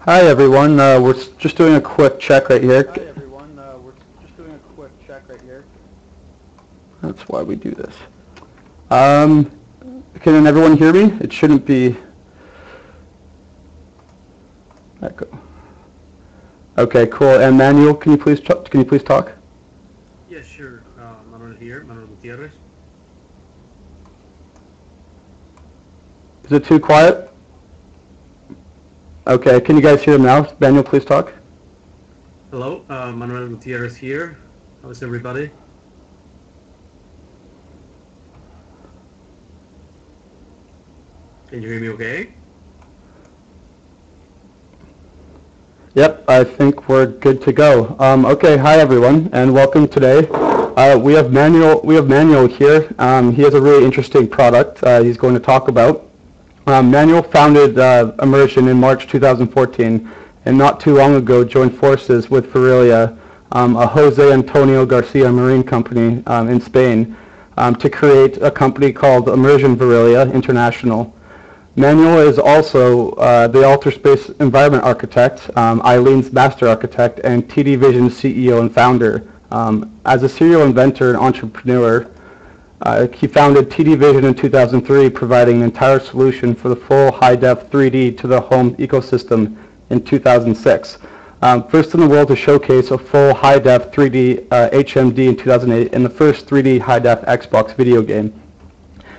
Hi everyone, uh, we're just doing a quick check right here. Hi everyone, uh, we're just doing a quick check right here. That's why we do this. Um, can everyone hear me? It shouldn't be echo. Okay, cool. And Manuel, can you please ch- can you please talk? Yes, sure. Uh, Manuel here, Manuel Gutierrez. Is it too quiet? Okay, can you guys hear him now? Manuel, please talk. Hello, uh, Manuel Gutierrez here. How's everybody? Can you hear me okay? Yep, I think we're good to go. Um, okay, hi everyone, and welcome today. Uh, we have Manuel. We have Manuel here. Um, he has a really interesting product. Uh, he's going to talk about. Um, Manuel founded uh, Immersion in March 2014, and not too long ago joined forces with VRelia, um, a Jose Antonio Garcia Marin company um, in Spain, um, to create a company called Immersion VRelia International. Manuel is also uh, the Alter Space Environment Architect, um, AILEENN's Master Architect, and TD Vision CEO and founder. Um, as a serial inventor and entrepreneur, uh, he founded TD Vision in 2003, providing an entire solution for the full high-def 3D to the home ecosystem in 2006. Um, first in the world to showcase a full high-def 3D uh, HMD in 2008 and the first 3D high-def Xbox video game.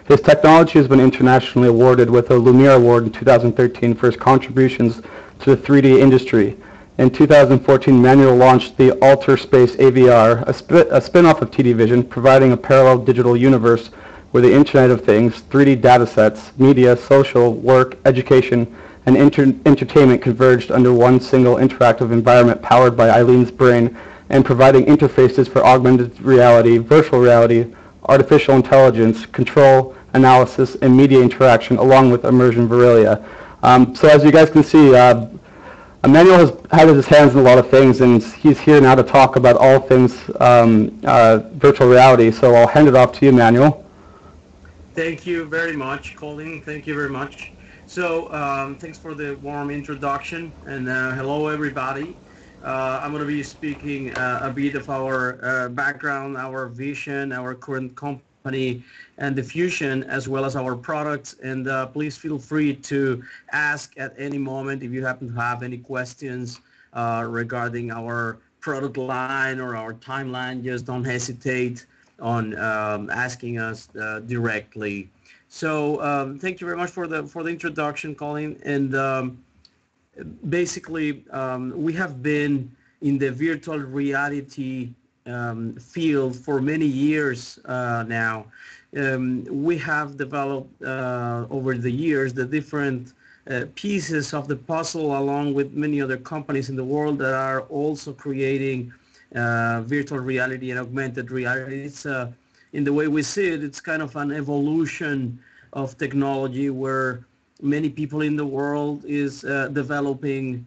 His technology has been internationally awarded with a Lumiere Award in 2013 for his contributions to the 3D industry. In 2014, Manuel launched the Alter Space AVR, a, sp- a spin-off of TD Vision, providing a parallel digital universe where the Internet of Things, 3D datasets, media, social, work, education, and inter- entertainment converged under one single interactive environment powered by AILEENN's brain and providing interfaces for augmented reality, virtual reality, artificial intelligence, control, analysis, and media interaction, along with Immersion VRelia. Um, so as you guys can see, uh, Emmanuel has had his hands in a lot of things, and he's here now to talk about all things um, uh, virtual reality. So I'll hand it off to you, Emmanuel. Thank you very much, Colin. Thank you very much. So, um, thanks for the warm introduction, and uh, hello, everybody. Uh, I'm going to be speaking uh, a bit of our uh, background, our vision, our current company, and the fusion, as well as our products. And uh, please feel free to ask at any moment if you happen to have any questions uh, regarding our product line or our timeline. Just don't hesitate on um, asking us uh, directly. So um, thank you very much for the for the introduction, Colin. And um, basically, um, we have been in the virtual reality um, field for many years uh, now. Um, we have developed uh, over the years the different uh, pieces of the puzzle along with many other companies in the world that are also creating uh, virtual reality and augmented reality. It's uh, in the way we see it, it's kind of an evolution of technology where many people in the world is uh, developing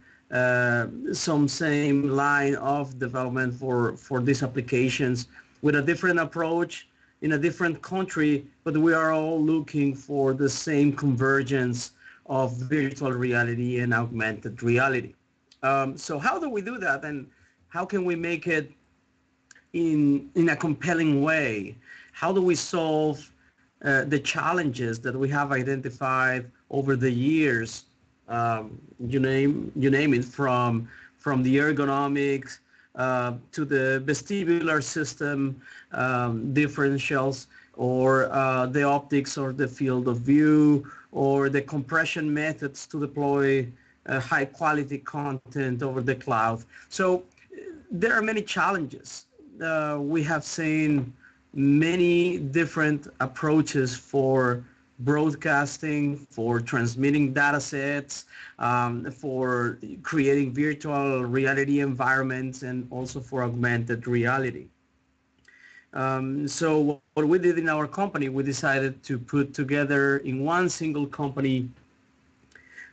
some same line of development for, for these applications with a different approach in a different country, but we are all looking for the same convergence of virtual reality and augmented reality. Um, so how do we do that and how can we make it in, in a compelling way? How do we solve uh, the challenges that we have identified over the years? Um, you name you name it from from the ergonomics uh, to the vestibular system um, differentials or uh, the optics or the field of view or the compression methods to deploy uh, high quality content over the cloud. So there are many challenges. Uh, we have seen many different approaches for broadcasting, for transmitting data sets, um, for creating virtual reality environments, and also for augmented reality. Um, so what we did in our company, we decided to put together in one single company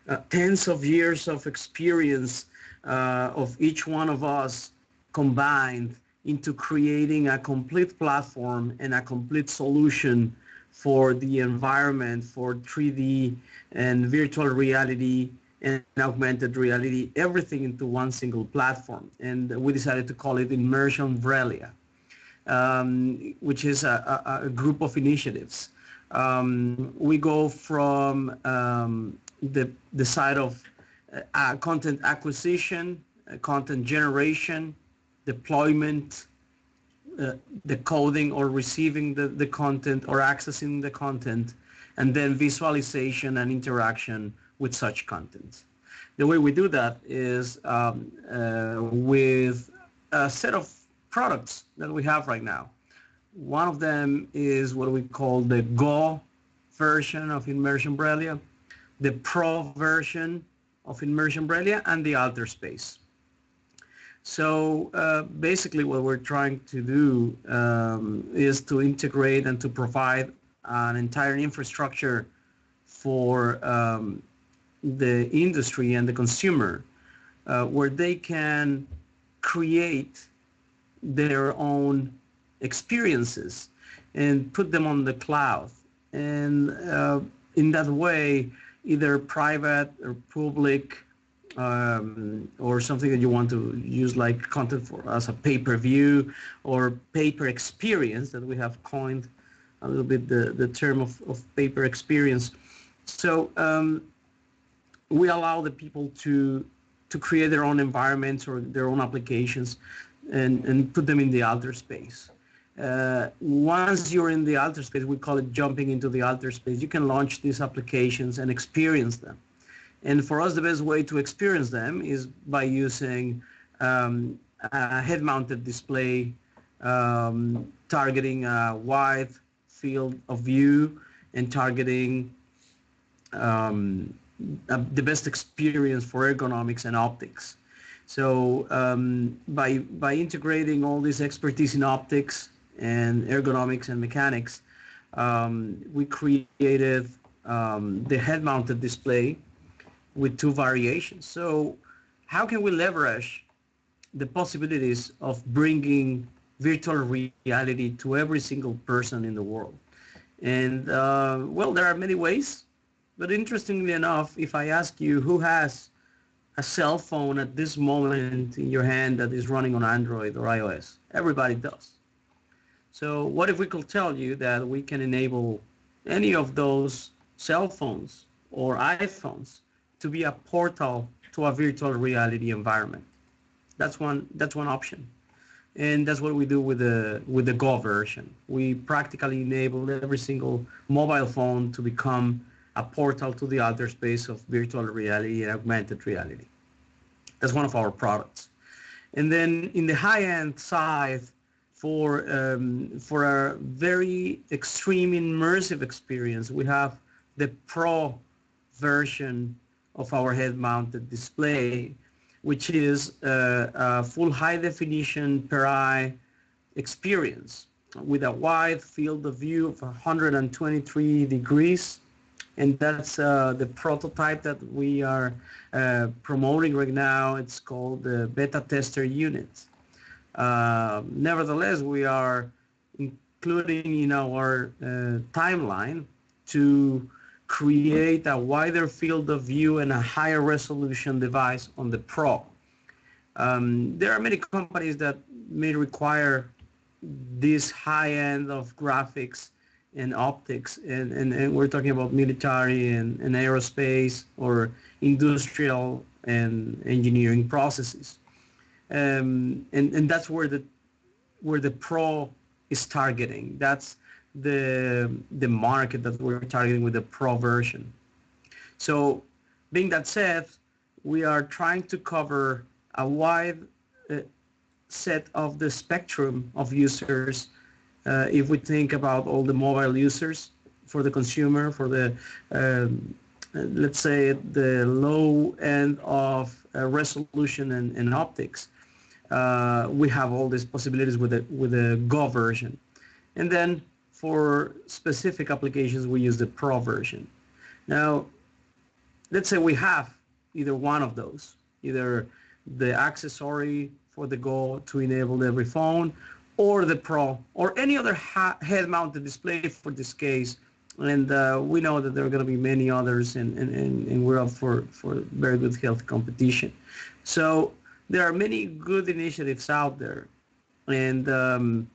uh, tens of years of experience uh, of each one of us combined into creating a complete platform and a complete solution for the environment for 3D and virtual reality and augmented reality, everything into one single platform. And we decided to call it Immersion Vrelia, um, which is a, a, a, group of initiatives. Um, we go from um, the, the side of uh, content acquisition, uh, content generation, deployment, uh, the coding or receiving the, the content or accessing the content, and then visualization and interaction with such content. The way we do that is um, uh, with a set of products that we have right now. One of them is what we call the Go version of Immersion Vrelia, the Pro version of Immersion Vrelia, and the Alterspace. So uh, basically what we're trying to do um, is to integrate and to provide an entire infrastructure for um, the industry and the consumer uh, where they can create their own experiences and put them on the cloud. And uh, in that way, either private or public um, or something that you want to use like content for as a pay-per-view or pay-per experience that we have coined a little bit the, the term of, of pay-per experience. So um, we allow the people to to create their own environments or their own applications and, and put them in the Alterspace. Uh, once you're in the alter space, we call it jumping into the alter space, you can launch these applications and experience them. And for us, the best way to experience them is by using um, a head-mounted display um, targeting a wide field of view and targeting um, uh, the best experience for ergonomics and optics. So um, by by integrating all this expertise in optics and ergonomics and mechanics, um, we created um, the head-mounted display with two variations. So how can we leverage the possibilities of bringing virtual reality to every single person in the world? And uh, well, there are many ways. But interestingly enough, if I ask you who has a cell phone at this moment in your hand that is running on Android or iOS, everybody does. So what if we could tell you that we can enable any of those cell phones or iPhones to be a portal to a virtual reality environment? That's one, that's one option. And that's what we do with the, with the Go version. We practically enable every single mobile phone to become a portal to the alter space of virtual reality and augmented reality. That's one of our products. And then in the high-end side, for um, for a very extreme immersive experience, we have the Pro version of our head-mounted display, which is uh, a full high-definition per eye experience with a wide field of view of 123 degrees and that's uh, the prototype that we are uh, promoting right now. It's called the beta tester unit. Uh, nevertheless, we are including in our uh, timeline to create a wider field of view and a higher resolution device on the Pro. Um, there are many companies that may require this high end of graphics and optics, and, and, and we're talking about military and, and aerospace or industrial and engineering processes. Um, and, and that's where the where the pro is targeting. That's the the market that we're targeting with the pro version. So, being that said, we are trying to cover a wide uh, set of the spectrum of users uh, if we think about all the mobile users for the consumer, for the um, let's say the low end of uh, resolution and, and optics, uh, we have all these possibilities with the with the Go version, and then for specific applications we use the Pro version. Now, let's say we have either one of those, either the accessory for the Go to enable every phone, or the Pro or any other head-mounted display for this case and uh, we know that there are going to be many others, and, and, and, and we're up for, for very good health competition. So there are many good initiatives out there, and um,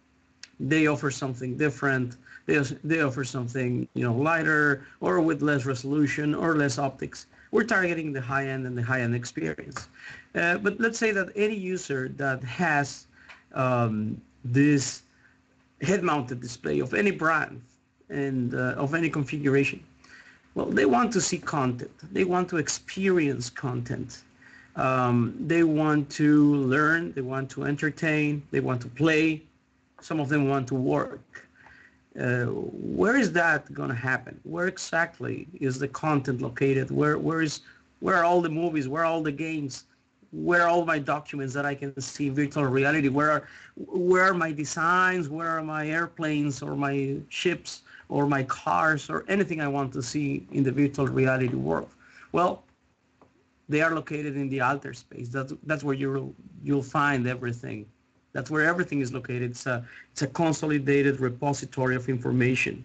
they offer something different. They, they offer something you know lighter or with less resolution or less optics. We're targeting the high end and the high end experience. Uh, but let's say that any user that has um, this head-mounted display of any brand and uh, of any configuration, well, they want to see content. They want to experience content. Um, they want to learn. They want to entertain. They want to play. Some of them want to work. Uh, where is that going to happen? Where exactly is the content located? Where where is where are all the movies? Where are all the games? Where are all my documents that I can see virtual reality? Where are where are my designs? Where are my airplanes or my ships or my cars or anything I want to see in the virtual reality world? Well, they are located in the alter space. That's that's where you'll you'll find everything that's where everything is located. It's a, it's a consolidated repository of information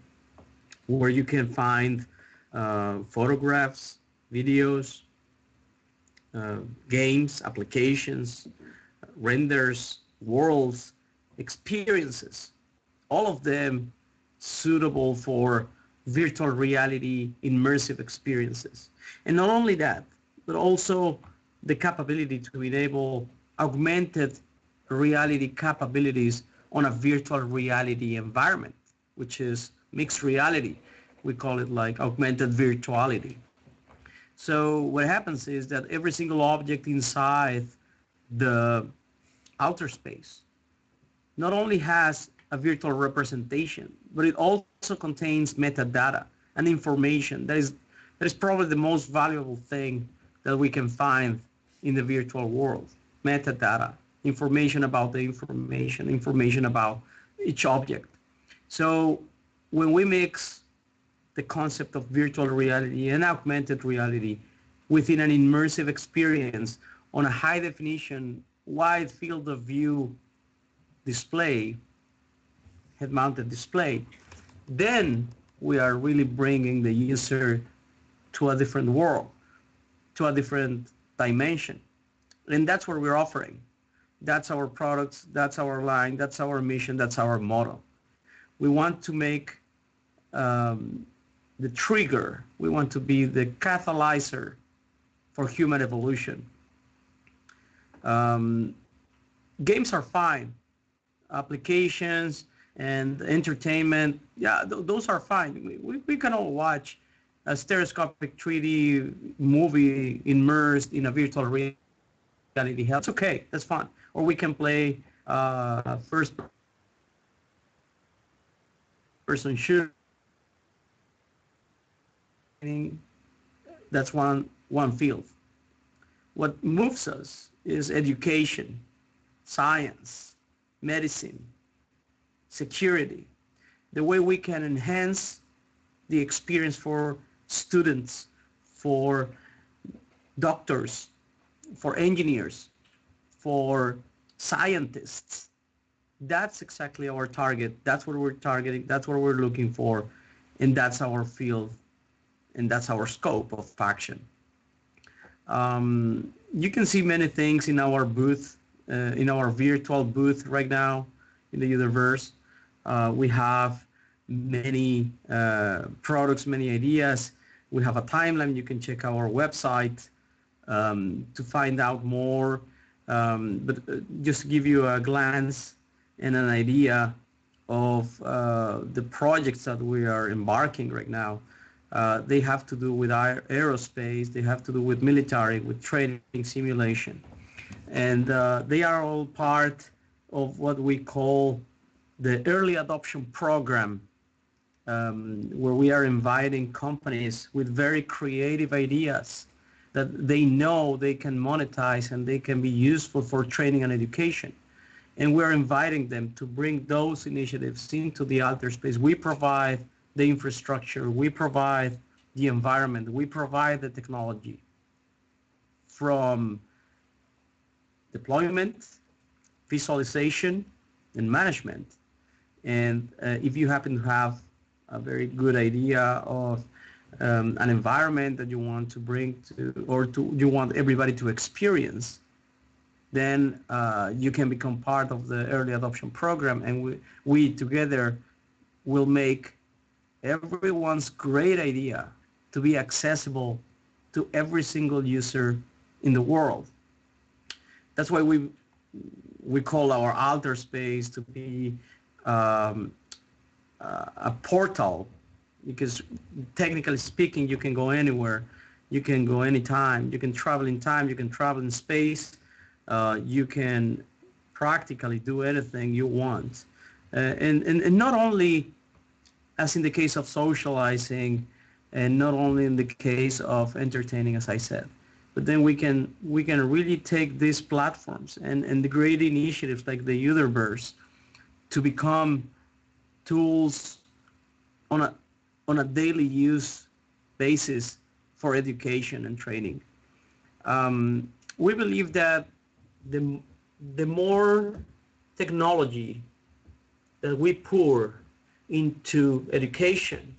where you can find uh, photographs, videos, uh, games, applications, renders, worlds, experiences, all of them suitable for virtual reality immersive experiences. And not only that, but also the capability to enable augmented reality capabilities on a virtual reality environment, which is mixed reality. We call it like augmented virtuality. So what happens is that every single object inside the alter space not only has a virtual representation, but it also contains metadata and information that is that is probably the most valuable thing that we can find in the virtual world, metadata information about the information, information about each object. So when we mix the concept of virtual reality and augmented reality within an immersive experience on a high definition, wide field of view display, head mounted display, then we are really bringing the user to a different world, to a different dimension. And that's what we're offering. That's our products, that's our line, that's our mission, that's our motto. We want to make um, the trigger, we want to be the catalyzer for human evolution. Um, games are fine. Applications and entertainment, yeah, th- those are fine. We, we, we can all watch a stereoscopic 3D movie immersed in a virtual reality. That's okay, that's fine or we can play uh, first person shooter. That's one one field. What moves us is education, science, medicine, security, the way we can enhance the experience for students, for doctors, for engineers, for scientists. That's exactly our target. That's what we're targeting. That's what we're looking for. And that's our field. And that's our scope of action. Um, you can see many things in our booth, uh, in our virtual booth right now in the universe. Uh, we have many uh, products, many ideas. We have a timeline. You can check our website um, to find out more um, but uh, just to give you a glance and an idea of uh, the projects that we are embarking right now, uh, they have to do with aerospace, they have to do with military, with training simulation. And uh, they are all part of what we call the early adoption program, um, where we are inviting companies with very creative ideas that they know they can monetize and they can be useful for training and education. And we're inviting them to bring those initiatives into the alter space. We provide the infrastructure, we provide the environment, we provide the technology from deployment, visualization, and management. And uh, if you happen to have a very good idea of um, an environment that you want to bring to, or to you want everybody to experience, then uh, you can become part of the early adoption program, and we, we together will make everyone's great idea to be accessible to every single user in the world. That's why we we call our alter space to be um, uh, a portal because technically speaking, you can go anywhere. You can go anytime. You can travel in time. You can travel in space. Uh, you can practically do anything you want. Uh, and, and, and not only as in the case of socializing and not only in the case of entertaining, as I said, but then we can we can really take these platforms and, and the great initiatives like the Userverse to become tools on a on a daily use basis for education and training. Um, we believe that the, the more technology that we pour into education,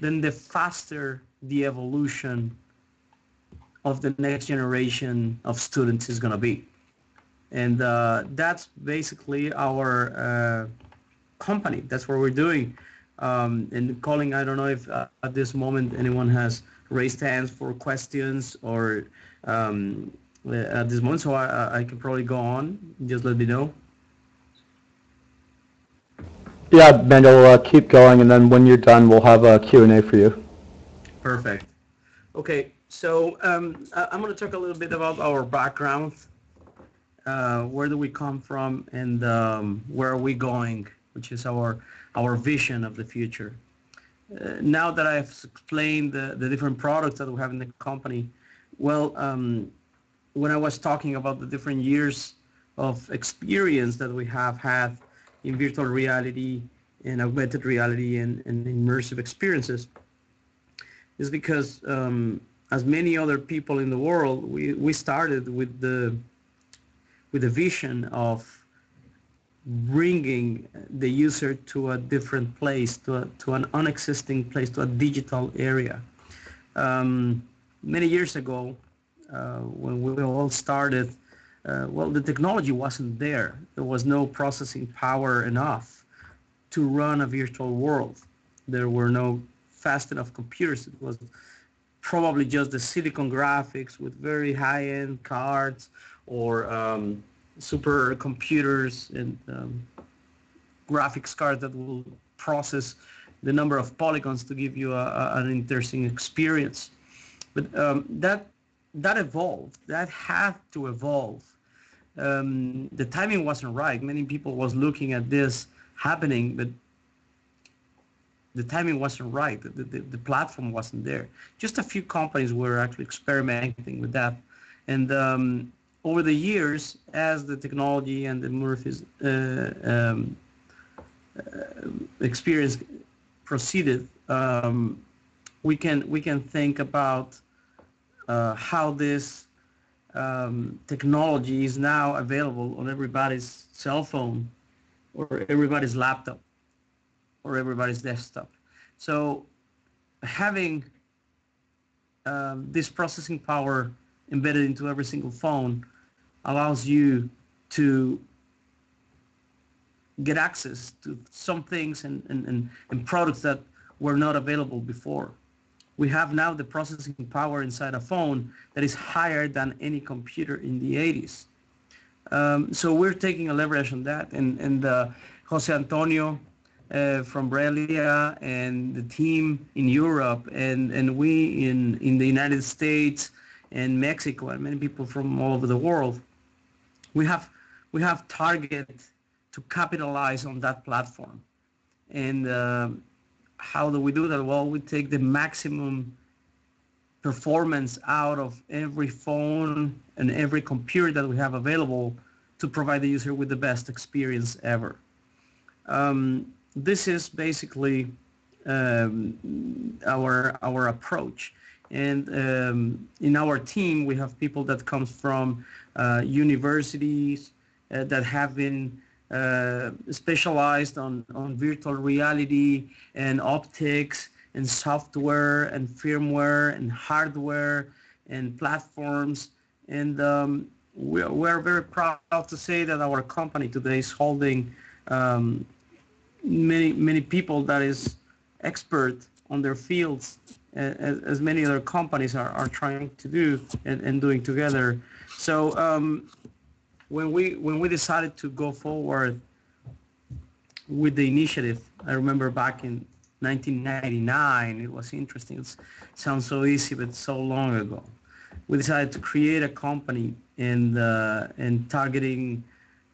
then the faster the evolution of the next generation of students is going to be. And uh, that's basically our uh, company. That's what we're doing. Um, and Colin, I don't know if uh, at this moment anyone has raised hands for questions or um, at this moment, so I, I can probably go on. Just let me know. Yeah, Manuel, uh, keep going, and then when you're done, we'll have a Q&A for you. Perfect. Okay, so um, I'm going to talk a little bit about our background. Uh, where do we come from, and um, where are we going, which is our our vision of the future. Uh, now that I've explained the, the different products that we have in the company, well, um, when I was talking about the different years of experience that we have had in virtual reality and augmented reality and, and immersive experiences, is because um, as many other people in the world, we, we started with the with the vision of bringing the user to a different place, to, a, to an unexisting place, to a digital area. Um, many years ago, uh, when we all started, uh, well, the technology wasn't there. There was no processing power enough to run a virtual world. There were no fast enough computers. It was probably just the silicon graphics with very high-end cards or um, super computers and um, graphics cards that will process the number of polygons to give you a, a, an interesting experience. But um, that that evolved. That had to evolve. Um, the timing wasn't right. Many people was looking at this happening, but the timing wasn't right. The, the, the platform wasn't there. Just a few companies were actually experimenting with that, and um, over the years, as the technology and the Murphy's uh, um, uh, experience proceeded, um, we can we can think about uh, how this um, technology is now available on everybody's cell phone or everybody's laptop or everybody's desktop. So having um, this processing power embedded into every single phone allows you to get access to some things and, and, and, and products that were not available before. We have now the processing power inside a phone that is higher than any computer in the 80s. Um, so we're taking a leverage on that. And, and uh, Jose Antonio uh, from VRelia and the team in Europe and, and we in, in the United States and Mexico and many people from all over the world, we have we have target to capitalize on that platform. And uh, how do we do that? Well, we take the maximum performance out of every phone and every computer that we have available to provide the user with the best experience ever. Um, this is basically um, our our approach. And um, in our team, we have people that come from uh, universities uh, that have been uh, specialized on, on virtual reality and optics and software and firmware and hardware and platforms. And um, we, we are very proud to say that our company today is holding um, many many people that is expert on their fields as, as many other companies are, are trying to do and, and doing together. So um, when we when we decided to go forward with the initiative, I remember back in 1999, it was interesting. It sounds so easy, but so long ago. We decided to create a company in the, in targeting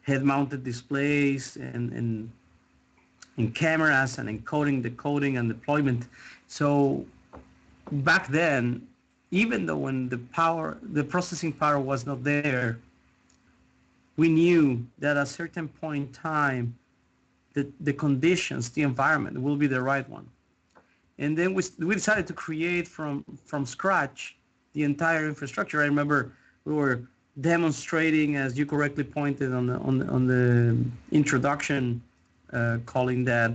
head-mounted displays and, and in cameras and encoding, decoding, and deployment. So back then, even though when the power, the processing power was not there, we knew that at a certain point in time, the, the conditions, the environment will be the right one. And then we, we decided to create from, from scratch the entire infrastructure. I remember we were demonstrating, as you correctly pointed on the, on the, on the introduction, uh, Colin that,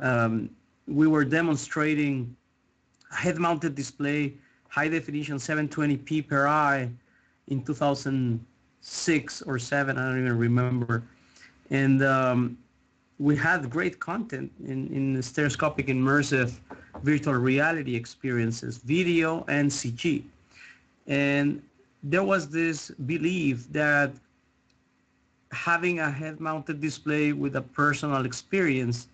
um, we were demonstrating head-mounted display, high definition 720p per eye in 2006 or 7, I don't even remember. And um, we had great content in, in stereoscopic immersive virtual reality experiences, video and CG. And there was this belief that having a head-mounted display with a personal experience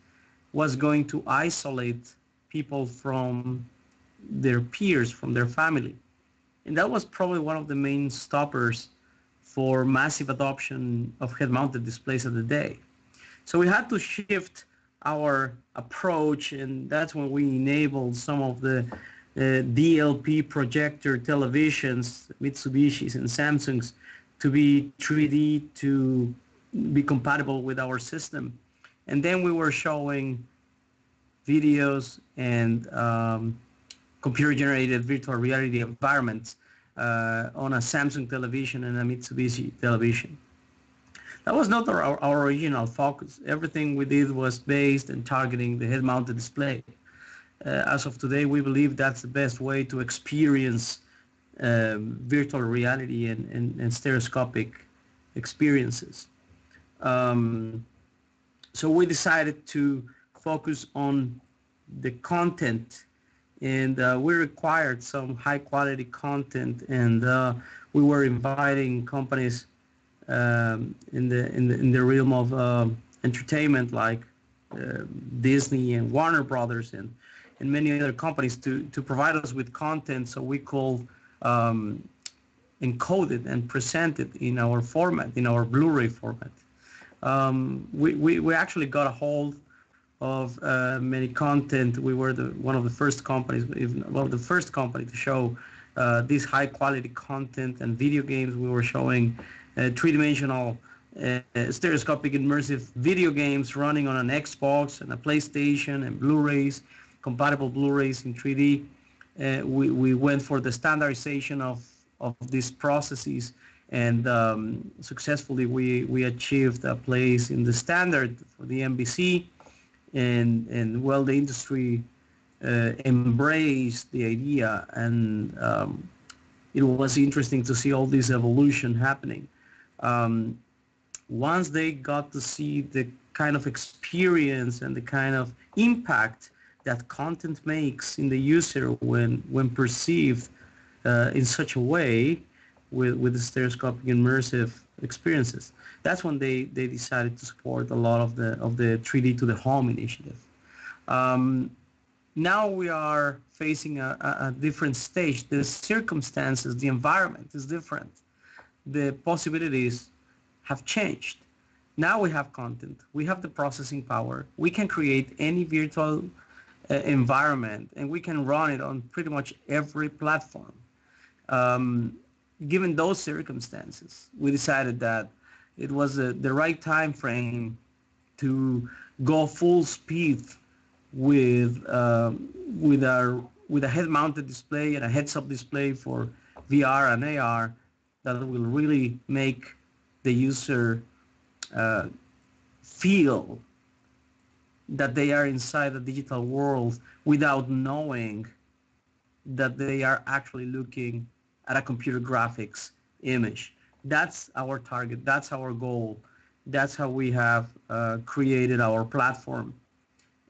was going to isolate people from their peers, from their family. And that was probably one of the main stoppers for massive adoption of head-mounted displays of the day. So we had to shift our approach, and that's when we enabled some of the uh, DLP projector televisions, Mitsubishi's and Samsung's, to be 3D, to be compatible with our system. And then we were showing videos and um, computer-generated virtual reality environments uh, on a Samsung television and a Mitsubishi television. That was not our, our original focus. Everything we did was based and targeting the head-mounted display. Uh, as of today, we believe that's the best way to experience um, virtual reality and, and, and, stereoscopic experiences. Um, so we decided to focus on the content and uh, we required some high quality content and uh, we were inviting companies um, in the in the in the realm of uh, entertainment like uh, Disney and Warner Brothers and and many other companies to to provide us with content so we could um, encode it and present it in our format in our Blu-ray format. Um, we, we we actually got a hold of uh, many content. We were the one of the first companies, well, the first company to show uh, this high quality content and video games. We were showing uh, three-dimensional uh, stereoscopic immersive video games running on an Xbox and a PlayStation and Blu-rays, compatible Blu-rays in 3D. Uh, we, we went for the standardization of, of these processes and um, successfully we, we achieved a place in the standard for the MVC and, and well, the industry uh, embraced the idea and um, it was interesting to see all this evolution happening. Um, once they got to see the kind of experience and the kind of impact that content makes in the user when when perceived uh, in such a way with with the stereoscopic immersive experiences. That's when they, they decided to support a lot of the of the 3D to the home initiative. Um, now we are facing a, a, different stage. The circumstances, the environment is different the possibilities have changed. Now we have content, we have the processing power, we can create any virtual uh, environment and we can run it on pretty much every platform. Um, given those circumstances, we decided that it was uh, the right time frame to go full speed with um, with our with a head-mounted display and a heads-up display for VR and AR that will really make the user uh, feel that they are inside the digital world without knowing that they are actually looking at a computer graphics image. That's our target. That's our goal. That's how we have uh, created our platform.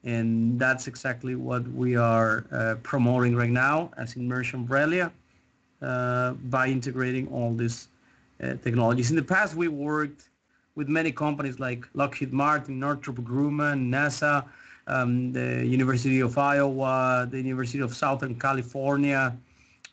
And that's exactly what we are uh, promoting right now as Immersion VRelia uh, by integrating all these uh, technologies. In the past, we worked with many companies like Lockheed Martin, Northrop Grumman, NASA, um, the University of Iowa, the University of Southern California.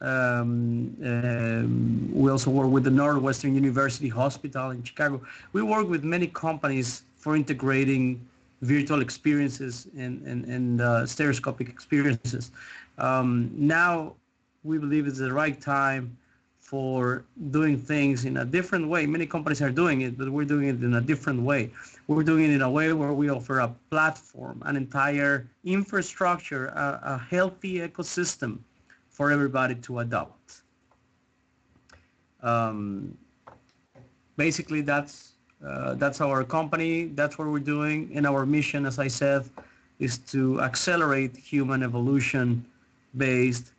Um, um, we also work with the Northwestern University Hospital in Chicago. We work with many companies for integrating virtual experiences and, and, and uh, stereoscopic experiences. Um, now we believe it's the right time for doing things in a different way. Many companies are doing it, but we're doing it in a different way. We're doing it in a way where we offer a platform, an entire infrastructure, a, a healthy ecosystem for everybody to adopt. Um, basically, that's uh, that's our company. That's what we're doing, and our mission, as I said, is to accelerate human evolution based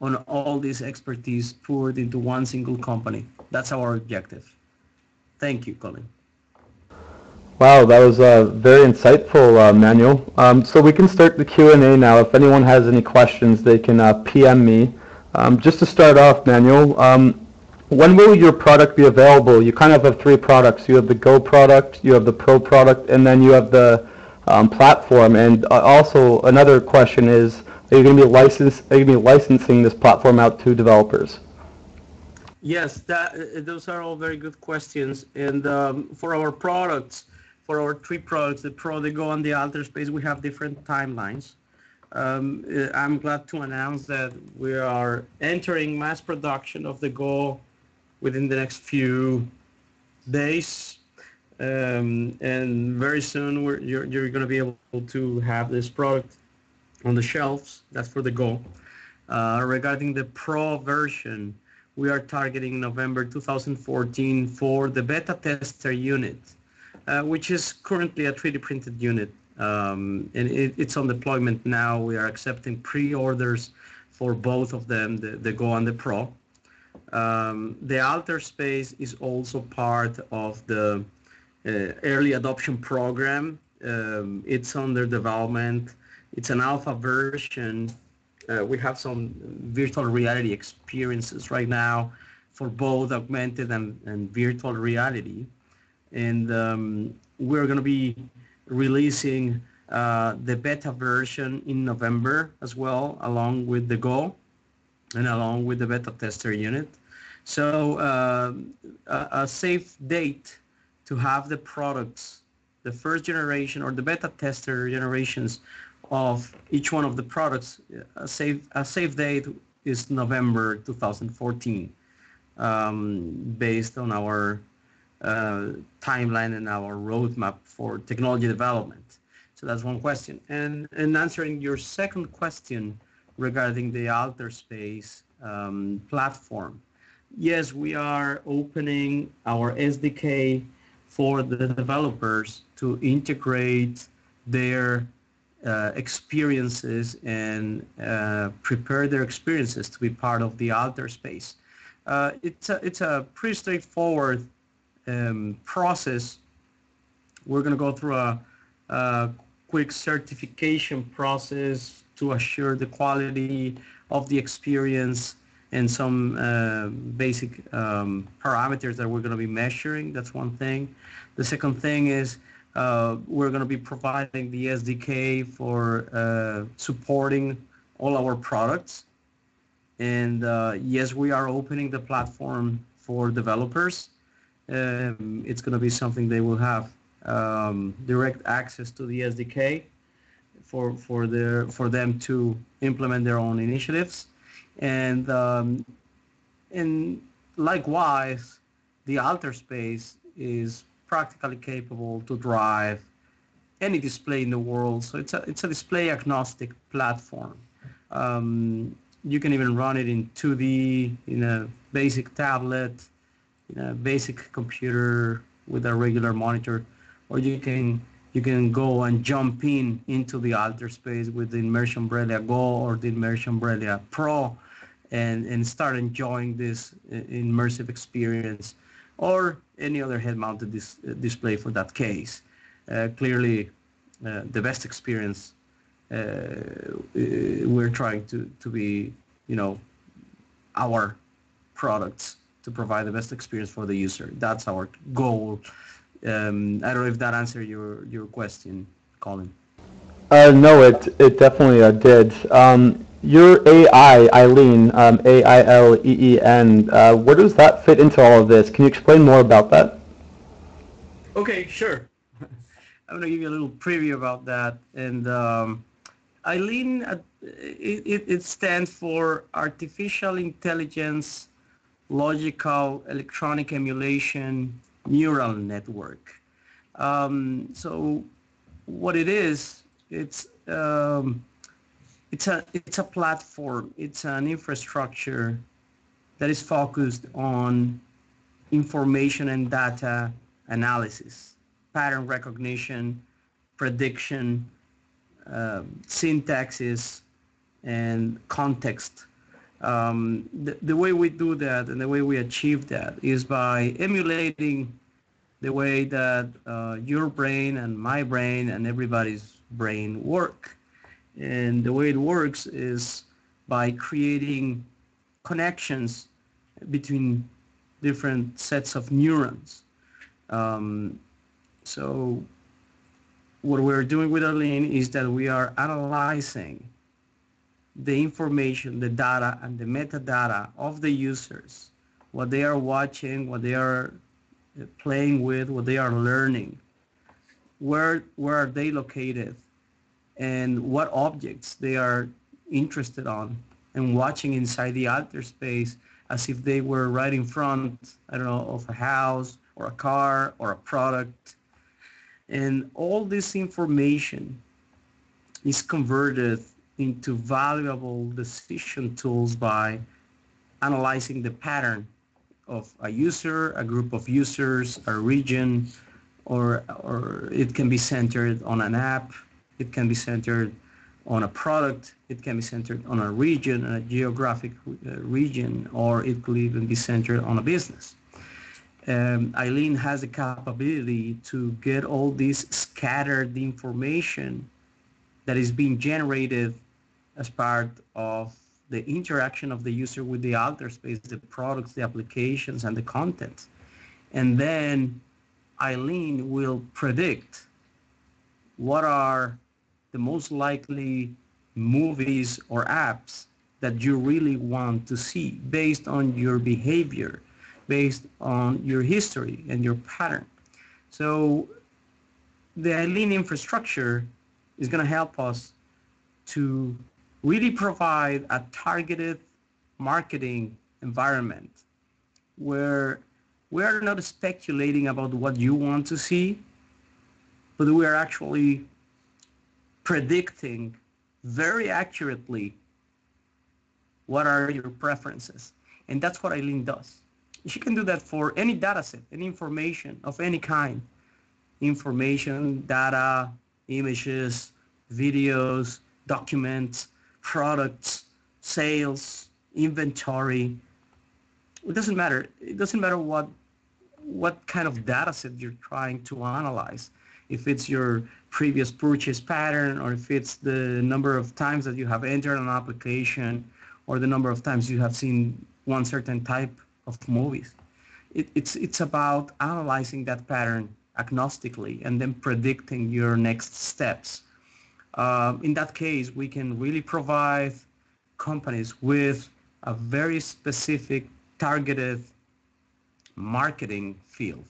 on all this expertise poured into one single company. That's our objective. Thank you, Colin. Wow, that was uh, very insightful, uh, Manuel. Um, so we can start the Q&A now. If anyone has any questions, they can uh, PM me. Um, just to start off, Manuel, um, when will your product be available? You kind of have three products. You have the Go product, you have the Pro product, and then you have the um, platform. And uh, also another question is, are you going to be license? Are you going to be licensing this platform out to developers? Yes, that, those are all very good questions. And um, for our products, for our three products, the Pro, the Go, and the Alter Space, we have different timelines. Um, uh, I'm glad to announce that we are entering mass production of the Go within the next few days. Um, and very soon you're, you're going to be able to have this product on the shelves. That's for the Go. Uh, regarding the Pro version, we are targeting November 2014 for the beta tester unit, which is currently a 3D printed unit. Um, and it, it's on deployment now. We are accepting pre-orders for both of them, the, the Go and the Pro. Um, the Alterspace is also part of the uh, early adoption program. Um, it's under development it's an alpha version. Uh, we have some virtual reality experiences right now for both augmented and, and virtual reality. And um, we're going to be releasing uh, the beta version in November as well, along with the Go and along with the beta tester unit. So uh, a, a safe date to have the products, the first generation or the beta tester generations of each one of the products, a safe, a save date is November 2014, um, based on our uh, timeline and our roadmap for technology development. So that's one question. And, and answering your second question regarding the Alterspace um, platform, yes, we are opening our SDK for the developers to integrate their uh, experiences and uh, prepare their experiences to be part of the Alterspace. Uh, it's, a, it's a pretty straightforward um, process. We're going to go through a, a, quick certification process to assure the quality of the experience and some uh, basic um, parameters that we're going to be measuring. That's one thing. The second thing is uh, we're going to be providing the SDK for uh, supporting all our products. And uh, yes, we are opening the platform for developers. Um, it's going to be something they will have um, direct access to the SDK for for their for them to implement their own initiatives, and um, and likewise, the alter space is practically capable to drive any display in the world. So it's a, it's a display agnostic platform. Um, you can even run it in 2D, in a basic tablet, a basic computer with a regular monitor. or you can you can go and jump in into the alter space with the Immersion VRelia Go or the Immersion VRelia Pro and, and start enjoying this uh, immersive experience or any other head-mounted dis uh, display for that case. Uh, clearly, uh, the best experience uh, we're trying to, to be, you know, our products to provide the best experience for the user. That's our goal. Um, I don't know if that answered your, your question, Colin. Uh, no, it, it definitely uh, did. Um, your AI, AILEENN, um, A-I-L-E-E-N, uh, where does that fit into all of this? Can you explain more about that? Okay, sure. I'm going to give you a little preview about that. And um, AILEENN, uh, it, it stands for Artificial Intelligence Logical Electronic Emulation Neural Network. Um, so what it is, it's um, it's a it's a platform. It's an infrastructure that is focused on information and data analysis, pattern recognition, prediction, uh, syntaxes, and context. Um, the, the way we do that and the way we achieve that is by emulating the way that uh, your brain and my brain and everybody's brain work. And the way it works is by creating connections between different sets of neurons. Um, so what we're doing with AILEENN is that we are analyzing the information, the data, and the metadata of the users, what they are watching, what they are uh, playing with, what they are learning, where, where are they located, and what objects they are interested on and watching inside the alter space as if they were right in front, I don't know, of a house or a car or a product. And all this information is converted into valuable decision tools by analyzing the pattern of a user, a group of users, a region, or, or it can be centered on an app it can be centered on a product. It can be centered on a region, a geographic uh, region, or it could even be centered on a business. Um, AILEENN has the capability to get all this scattered information that is being generated as part of the interaction of the user with the alter space, the products, the applications, and the content. And then AILEENN will predict what are the most likely movies or apps that you really want to see based on your behavior, based on your history and your pattern. So the AILEENN infrastructure is going to help us to really provide a targeted marketing environment where we are not speculating about what you want to see, but we are actually predicting very accurately what are your preferences. And that's what AILEENN does. She can do that for any data set, any information of any kind. Information, data, images, videos, documents, products, sales, inventory. It doesn't matter. It doesn't matter what what kind of data set you're trying to analyze if it's your previous purchase pattern or if it's the number of times that you have entered an application or the number of times you have seen one certain type of movies. It, it's, it's about analyzing that pattern agnostically and then predicting your next steps. Uh, in that case, we can really provide companies with a very specific targeted marketing field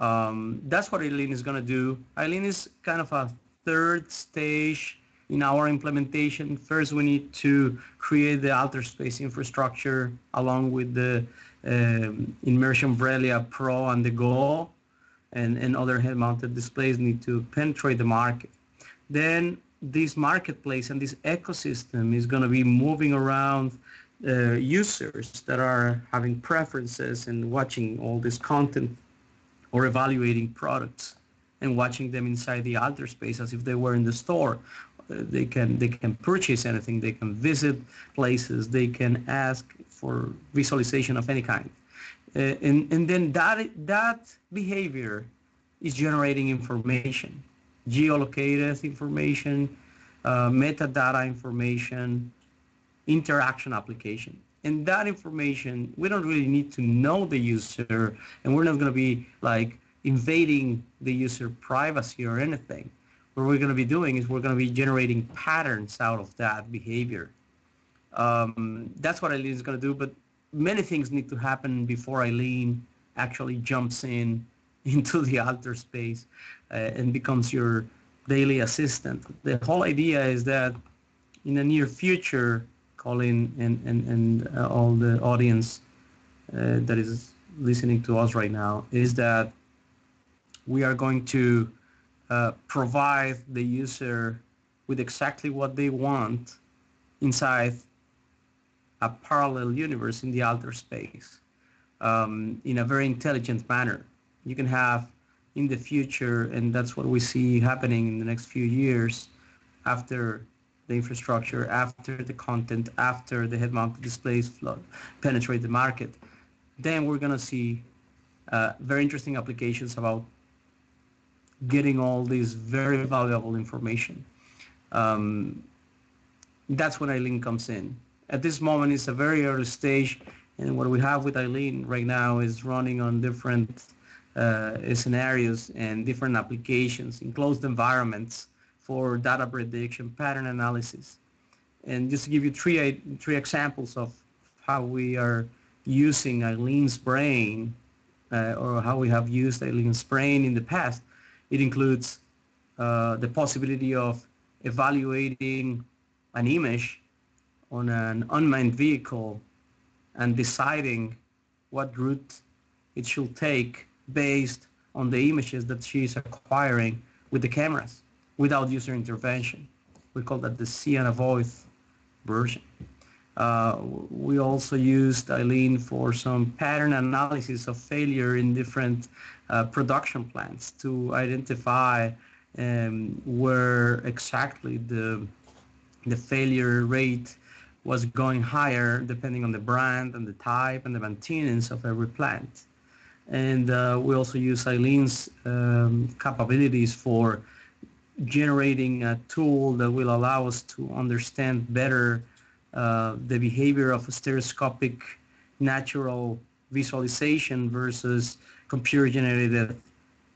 um, that's what AILEENN is going to do. AILEENN is kind of a third stage in our implementation. First, we need to create the alter space infrastructure along with the um, Immersion VRelia Pro and the Go and, and other head-mounted displays need to penetrate the market. Then this marketplace and this ecosystem is going to be moving around uh, users that are having preferences and watching all this content or evaluating products and watching them inside the alter space as if they were in the store. Uh, they can they can purchase anything. They can visit places. They can ask for visualization of any kind, uh, and and then that that behavior is generating information, geolocated information, uh, metadata information, interaction application. And that information, we don't really need to know the user, and we're not going to be like invading the user privacy or anything. What we're going to be doing is we're going to be generating patterns out of that behavior. Um, that's what AILEENN is going to do, but many things need to happen before AILEENN actually jumps in into the alter space and becomes your daily assistant. The whole idea is that in the near future, Colin and, and, and uh, all the audience uh, that is listening to us right now, is that we are going to uh, provide the user with exactly what they want inside a parallel universe in the outer space um, in a very intelligent manner. You can have in the future, and that's what we see happening in the next few years after the infrastructure, after the content, after the head-mounted displays flood, penetrate the market, then we're going to see uh, very interesting applications about getting all this very valuable information. Um, that's when AILEENN comes in. At this moment, it's a very early stage, and what we have with AILEENN right now is running on different scenarios and different applications in closed environments for data prediction, pattern analysis. And just to give you three, three examples of how we are using AILEENN's brain uh, or how we have used AILEENN's brain in the past, it includes uh, the possibility of evaluating an image on an unmanned vehicle and deciding what route it should take based on the images that she's acquiring with the cameras without user intervention. We call that the see and avoid version. Uh, we also used AILEENN for some pattern analysis of failure in different uh, production plants to identify um, where exactly the the failure rate was going higher depending on the brand and the type and the maintenance of every plant. And uh, we also use AILEENN's um, capabilities for generating a tool that will allow us to understand better uh, the behavior of stereoscopic natural visualization versus computer-generated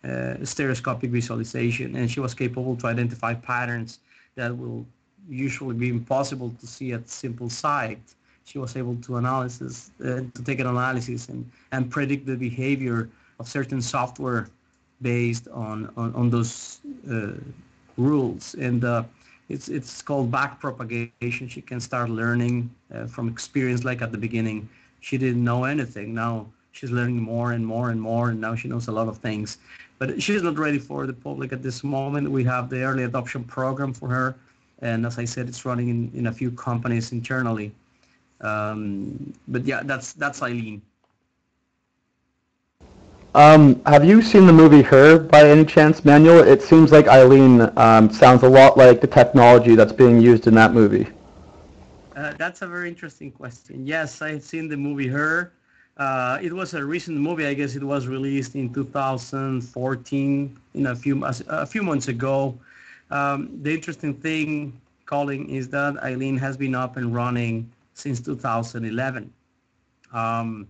uh, stereoscopic visualization. And she was capable to identify patterns that will usually be impossible to see at simple sight. She was able to analysis, uh, to take an analysis and, and predict the behavior of certain software based on, on, on those uh, rules. And uh, it's, it's called back propagation. She can start learning uh, from experience like at the beginning. She didn't know anything. Now she's learning more and more and more, and now she knows a lot of things. But she's not ready for the public at this moment. We have the early adoption program for her. And as I said, it's running in, in a few companies internally. Um, but yeah, that's that's AILEENN. Um, have you seen the movie Her by any chance, Manuel? It seems like AILEENN um, sounds a lot like the technology that's being used in that movie. Uh, that's a very interesting question. Yes, I've seen the movie Her. Uh, it was a recent movie. I guess it was released in 2014, in a few a few months ago. Um, the interesting thing, Colin, is that AILEENN has been up and running since 2011. Um,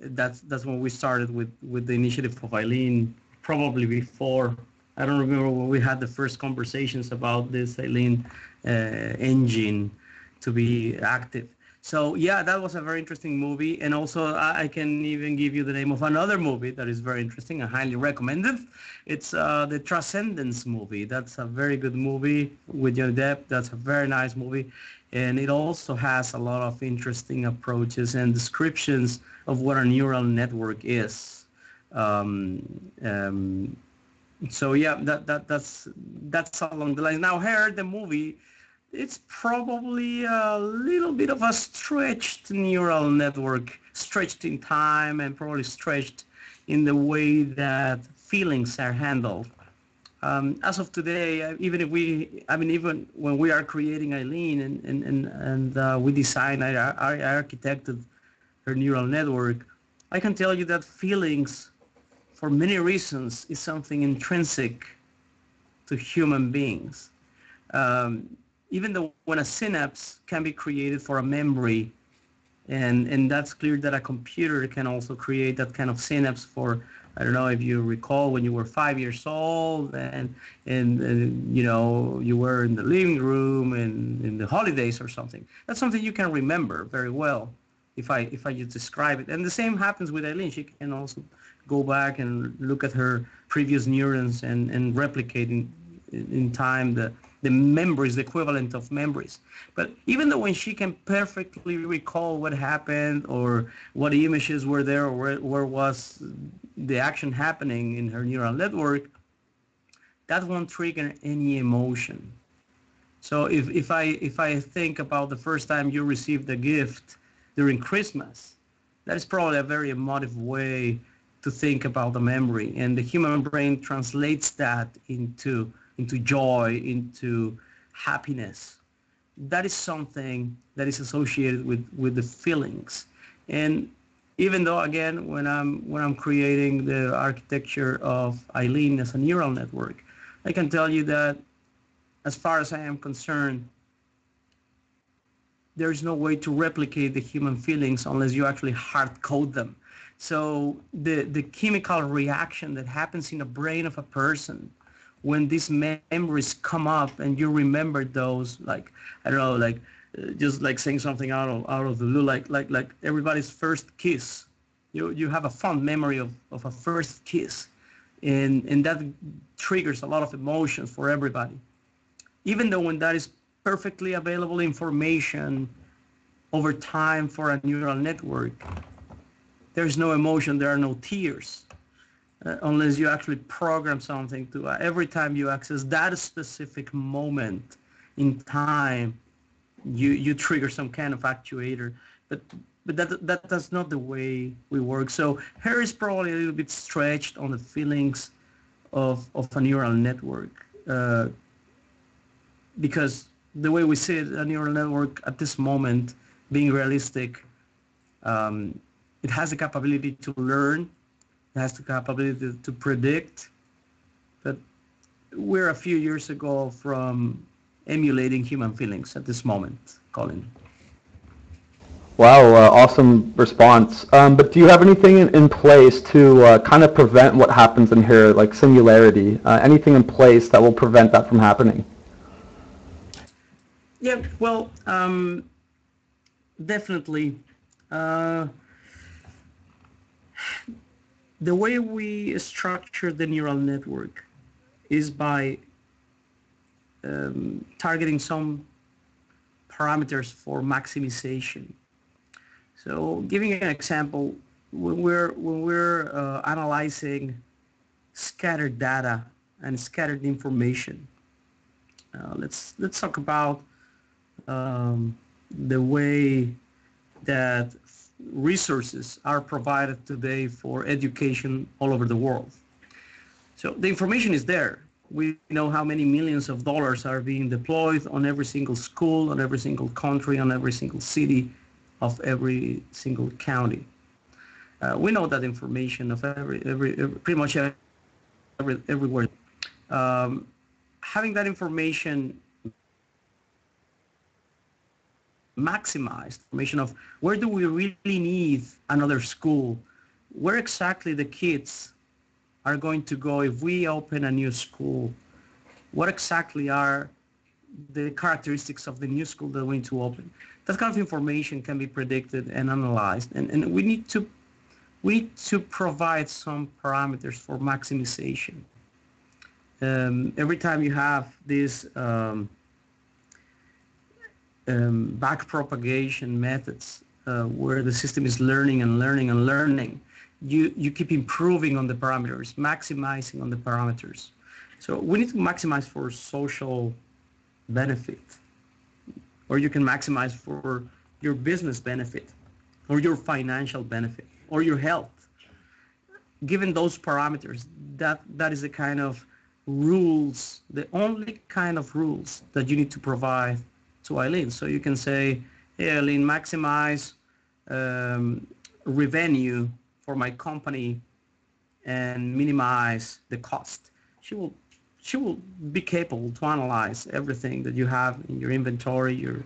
that's that's when we started with with the initiative of AILEENN. Probably before I don't remember when we had the first conversations about this AILEENN uh, engine to be active. So yeah, that was a very interesting movie, and also I, I can even give you the name of another movie that is very interesting. I highly recommend it. It's uh, the Transcendence movie. That's a very good movie with Johnny Depp. That's a very nice movie, and it also has a lot of interesting approaches and descriptions of what a neural network is. Um, um, so yeah, that, that that's that's along the line. Now, here the movie, it's probably a little bit of a stretched neural network, stretched in time and probably stretched in the way that feelings are handled. Um, as of today, uh, even if we, I mean, even when we are creating AILEENN and and and, and uh, we design, I, I architected her neural network, I can tell you that feelings, for many reasons, is something intrinsic to human beings. Um, even though when a synapse can be created for a memory, and and that's clear that a computer can also create that kind of synapse for I don't know if you recall when you were five years old and, and, and you know, you were in the living room and in the holidays or something. That's something you can remember very well if I, if I just describe it. And the same happens with AILEENN. She can also go back and look at her previous neurons and, and replicate in, in time the, the memories, the equivalent of memories. But even though when she can perfectly recall what happened or what images were there or where, where was the action happening in her neural network, that won't trigger any emotion. So if, if I if I think about the first time you received a gift during Christmas, that is probably a very emotive way to think about the memory. And the human brain translates that into into joy, into happiness. That is something that is associated with, with the feelings. And even though again when I'm when I'm creating the architecture of AILEENN as a neural network, I can tell you that as far as I am concerned, there's no way to replicate the human feelings unless you actually hard code them. So the, the chemical reaction that happens in the brain of a person when these memories come up and you remember those, like, I don't know, like uh, just like saying something out of out of the blue, like like like everybody's first kiss. You you have a fond memory of, of a first kiss, and and that triggers a lot of emotions for everybody. Even though when that is perfectly available information over time for a neural network, there's no emotion, there are no tears. Uh, unless you actually program something to uh, every time you access that specific moment in time you you trigger some kind of actuator. But but that that that's not the way we work. So here is probably a little bit stretched on the feelings of of a neural network uh, because the way we see it a neural network at this moment being realistic um, it has the capability to learn has the capability to, to predict but we're a few years ago from emulating human feelings at this moment, Colin. Wow, uh, awesome response. Um, but do you have anything in, in place to uh, kind of prevent what happens in here, like singularity? Uh, anything in place that will prevent that from happening? Yeah, well, um, definitely. The way we structure the neural network is by um, targeting some parameters for maximization. So giving an example, when we're, when we're uh, analyzing scattered data and scattered information, uh, let's, let's talk about um, the way that resources are provided today for education all over the world. So the information is there. We know how many millions of dollars are being deployed on every single school, on every single country, on every single city of every single county. Uh, we know that information of every, every, every pretty much every, everywhere. Um, having that information maximized, information of where do we really need another school, where exactly the kids are going to go if we open a new school? What exactly are the characteristics of the new school that we need to open? That kind of information can be predicted and analyzed, and, and we need to we need to provide some parameters for maximization. Um, every time you have this um, um, back propagation methods uh, where the system is learning and learning and learning, you, you keep improving on the parameters, maximizing on the parameters. So we need to maximize for social benefit, or you can maximize for your business benefit, or your financial benefit, or your health. Given those parameters, that, that is the kind of rules, the only kind of rules that you need to provide to AILEENN. So you can say, hey, AILEENN, maximize um, revenue for my company and minimize the cost. She will she will be capable to analyze everything that you have in your inventory, your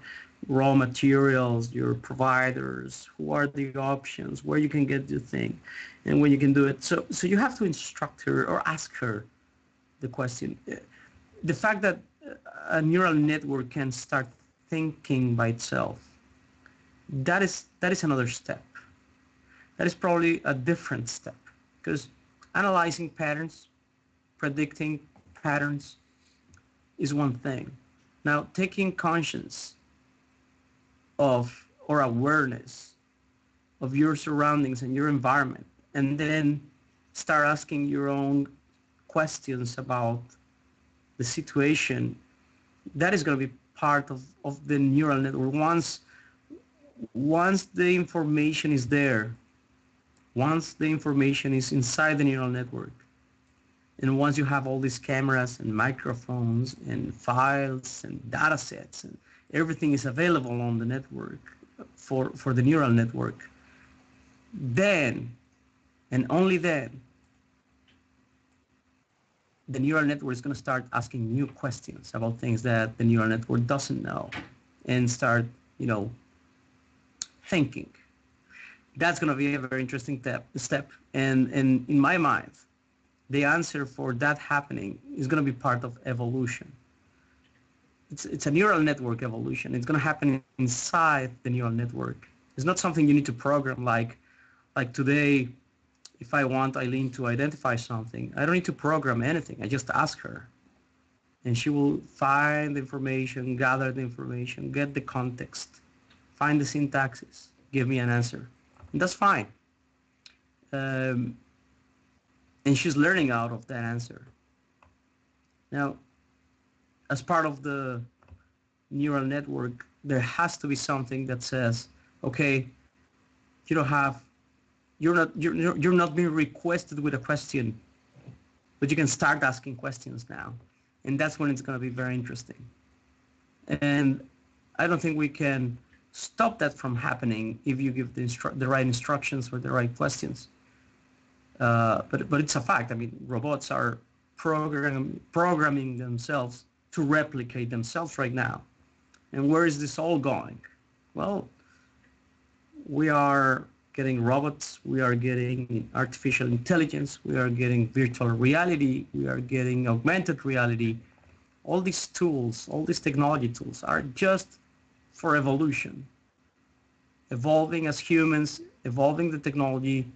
raw materials, your providers, who are the options, where you can get the thing, and when you can do it. So, so you have to instruct her or ask her the question. The fact that a neural network can start thinking by itself, that is that is another step. That is probably a different step because analyzing patterns, predicting patterns is one thing. Now, taking conscience of or awareness of your surroundings and your environment, and then start asking your own questions about the situation, that is going to be part of, of the neural network. Once, once the information is there, once the information is inside the neural network, and once you have all these cameras and microphones and files and data sets and everything is available on the network for, for the neural network, then and only then the neural network is going to start asking new questions about things that the neural network doesn't know and start, you know, thinking. That's going to be a very interesting step. step. And, and in my mind, the answer for that happening is going to be part of evolution. It's, it's a neural network evolution. It's going to happen inside the neural network. It's not something you need to program like, like today, if I want AILEENN to identify something, I don't need to program anything. I just ask her. And she will find the information, gather the information, get the context, find the syntaxes, give me an answer. And that's fine. Um, and she's learning out of that answer. Now, as part of the neural network, there has to be something that says, okay, you don't have, you're not, you're, you're not being requested with a question, but you can start asking questions now. And that's when it's going to be very interesting. And I don't think we can stop that from happening if you give the, instru- the right instructions or the right questions. Uh, but but it's a fact. I mean, robots are program, programming themselves to replicate themselves right now. And where is this all going? Well, we are getting robots, we are getting artificial intelligence, we are getting virtual reality, we are getting augmented reality. All these tools, all these technology tools are just for evolution. Evolving as humans, evolving the technology,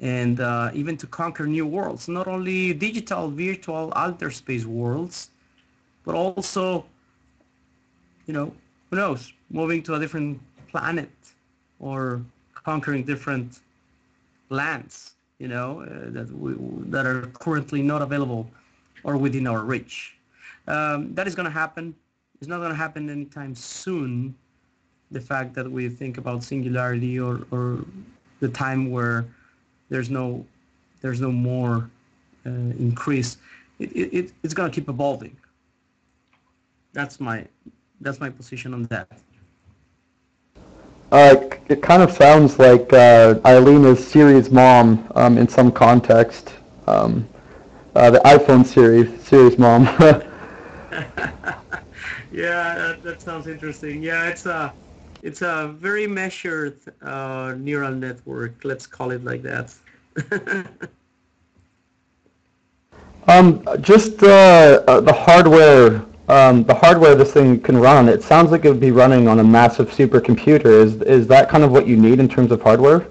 and uh, even to conquer new worlds, not only digital, virtual, outer space worlds, but also, you know, who knows, moving to a different planet or conquering different lands, you know, uh, that we, that are currently not available or within our reach. Um, that is going to happen. It's not going to happen anytime soon. The fact that we think about singularity or, or the time where there's no there's no more uh, increase. It, it, it's going to keep evolving. That's my that's my position on that. Uh, it kind of sounds like uh, AILEENN is Siri's mom um, in some context. Um, uh, the iPhone series, Siri's mom. yeah, that, that, sounds interesting. Yeah, it's a it's a very measured uh, neural network. Let's call it like that. um, just uh, uh, the hardware. Um, the hardware this thing can run. It sounds like it would be running on a massive supercomputer. Is is that kind of what you need in terms of hardware?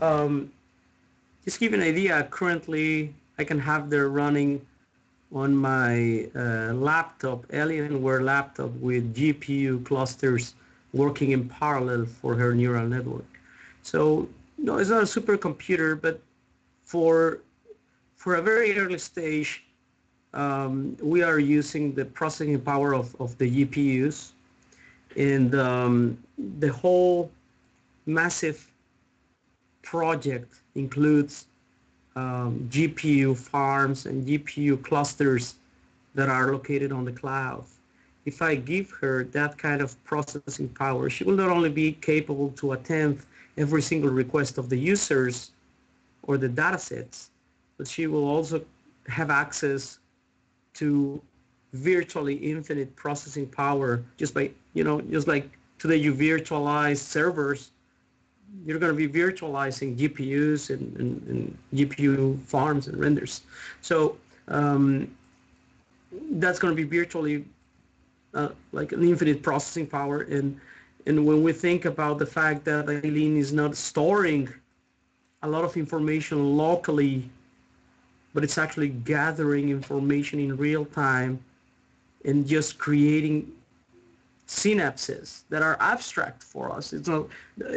Um, just give you an idea. Currently, I can have there running on my uh, laptop, Alienware laptop with GPU clusters working in parallel for her neural network. So no, it's not a supercomputer, but for for a very early stage, um, we are using the processing power of, of the GPUs, and um, the whole massive project includes um, GPU farms and GPU clusters that are located on the cloud. If I give her that kind of processing power, she will not only be capable to attend every single request of the users or the datasets, but she will also have access to virtually infinite processing power just by, you know, just like today you virtualize servers, you're going to be virtualizing GPUs and, and, and GPU farms and renders. So um, that's going to be virtually uh, like an infinite processing power. And, and when we think about the fact that AILEENN is not storing a lot of information locally, but it's actually gathering information in real time and just creating synapses that are abstract for us. It's not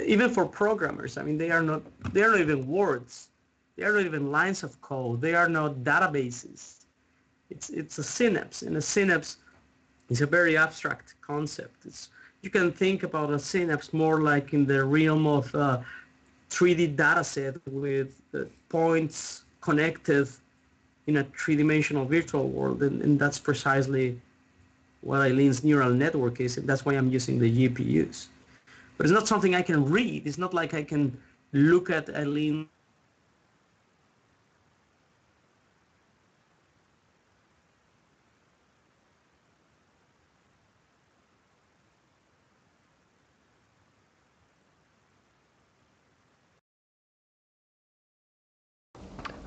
even for programmers. I mean, they are not they are not even words. They are not even lines of code. They are not databases. It's it's a synapse, and a synapse is a very abstract concept. It's you can think about a synapse more like in the realm of uh, a 3D data set with uh, points connected in a three-dimensional virtual world, and, and that's precisely what AILEENN's neural network is, and that's why I'm using the GPUs. But it's not something I can read. It's not like I can look at AILEENN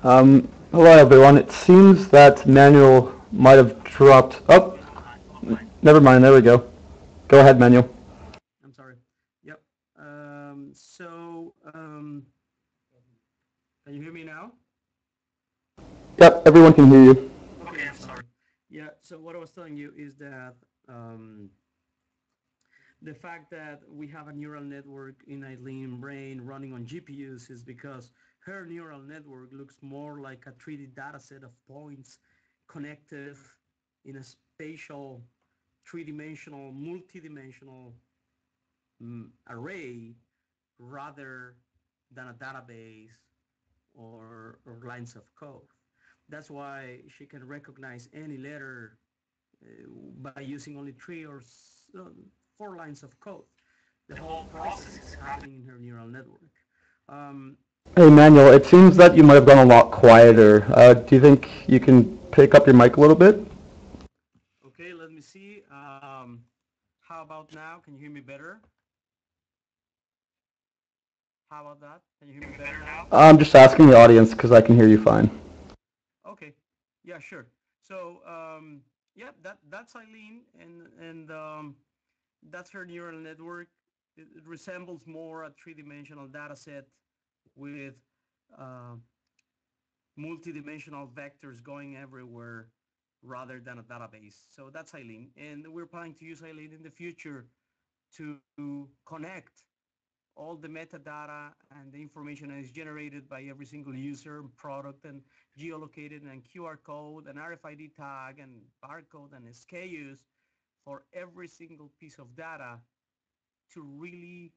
Um, hello everyone. It seems that Manuel might have dropped. Oh, Never mind. There we go. Go ahead, Manuel. I'm sorry. Yep. Um, so, um, can you hear me now? Yep. Everyone can hear you. Okay. I'm sorry. Yeah. So what I was telling you is that um, the fact that we have a neural network in a AILEENN brain running on GPUs is because her neural network looks more like a 3D data set of points connected in a spatial three-dimensional, multi-dimensional um, array rather than a database or, or, lines of code. That's why she can recognize any letter uh, by using only three or uh, four lines of code. The whole process is happening in her neural network. Um, hey, Manuel, it seems that you might have gone a lot quieter. Uh, do you think you can pick up your mic a little bit? Okay, let me see. Um, how about now? Can you hear me better? How about that? Can you hear me better now? I'm just asking the audience because I can hear you fine. Okay. Yeah, sure. So, um, yeah, that that's AILEENN, and and um, that's her neural network. It, it, resembles more a three-dimensional data set with uh, multi-dimensional vectors going everywhere rather than a database. So that's AILEENN. And we're planning to use AILEENN in the future to connect all the metadata and the information that is generated by every single user, and product, and geolocated and QR code and RFID tag and barcode and SKUs for every single piece of data to really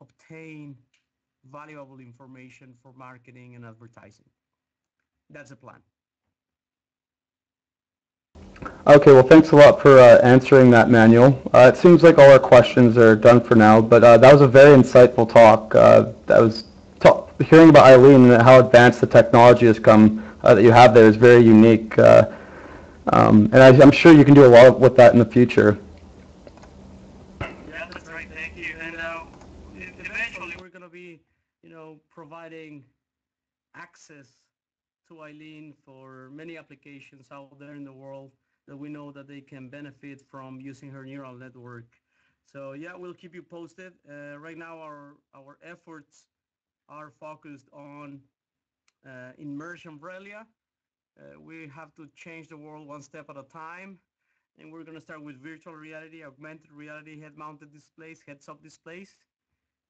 obtain valuable information for marketing and advertising. That's the plan. Okay, well, thanks a lot for uh, answering that, Manuel. Uh, it seems like all our questions are done for now, but uh, that was a very insightful talk. Uh, that was hearing about AILEENN and how advanced the technology has come uh, that you have there is very unique, uh, um, and I, am sure you can do a lot with that in the future. Yeah, that's right. Thank you. And eventually, we're going to be, you know, providing access to AILEENN for many applications out there in the world that we know that they can benefit from using her neural network. So yeah, we'll keep you posted. Uh, right now, our our efforts are focused on uh, immersion VRelia. Uh, we have to change the world one step at a time. And we're going to start with virtual reality, augmented reality, head-mounted displays, heads-up displays.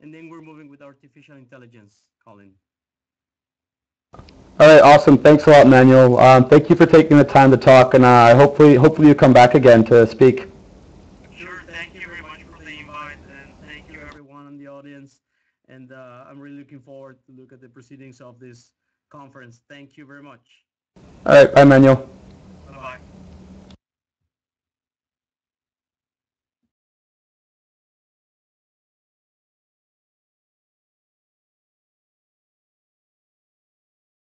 And then we're moving with artificial intelligence, Colin. All right, awesome. Thanks a lot, Manuel. Um, thank you for taking the time to talk, and uh, hopefully, hopefully you come back again to speak. Sure. Thank you very much for the invite, and thank you everyone in the audience. And uh, I'm really looking forward to look at the proceedings of this conference. Thank you very much. All right, bye, Manuel.